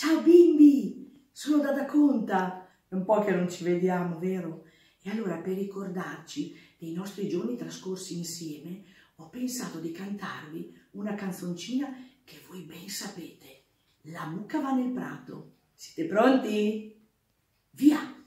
Ciao bimbi, sono Dada Conta. È un po' che non ci vediamo, vero? E allora per ricordarci dei nostri giorni trascorsi insieme, ho pensato di cantarvi una canzoncina che voi ben sapete. La mucca va nel prato. Siete pronti? Via!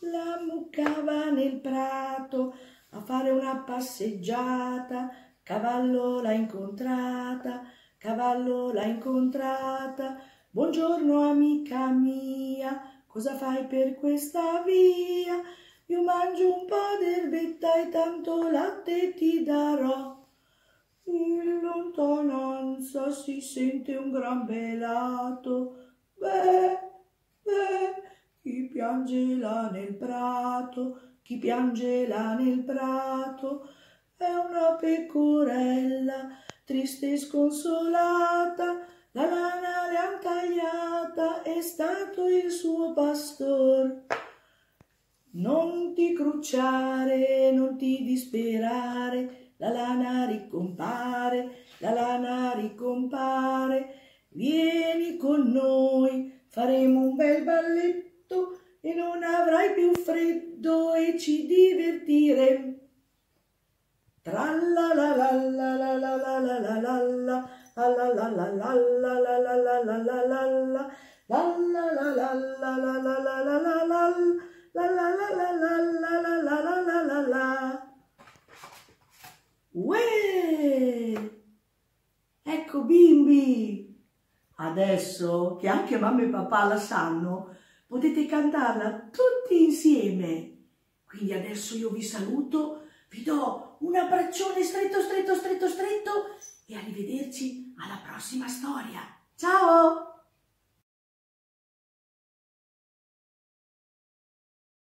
La mucca va nel prato a fare una passeggiata, cavallo l'ha incontrata, cavallo l'ha incontrata, buongiorno amica mia, cosa fai per questa via? Io mangio un po' d'erbetta e tanto latte ti darò. In lontananza si sente un gran belato, beh, beh, chi piange là nel prato, chi piange là nel prato, è una pecorella triste e sconsolata, la lana le han tagliata, è stato il suo pastor. Non ti crucciare, non ti disperare, la lana ricompare, la lana ricompare, vieni con noi, faremo un bel balletto e non avrai più freddo e ci divertiremo. Uè! Ecco bimbi! Adesso che anche mamma e papà la sanno, potete cantarla tutti insieme. Quindi adesso io vi saluto, vi do un abbraccione stretto, stretto, stretto, stretto e arrivederci alla prossima storia. Ciao!